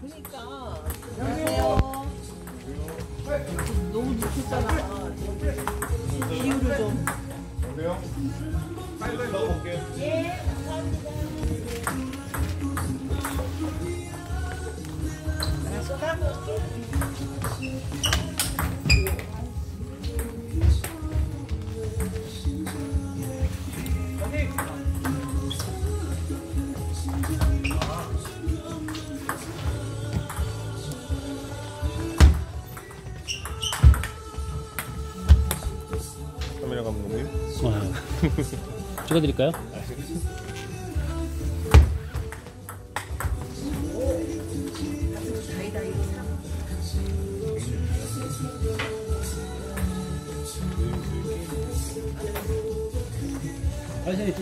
그러니까. 안녕하세요. 너무 좋겠잖아. 기후를 좀. 안녕하세요. 빨리빨리 먹어볼게요. 예, 감사합니다. 쏟아볼게. 좋습니다. 아, 찍어드릴까요? 아이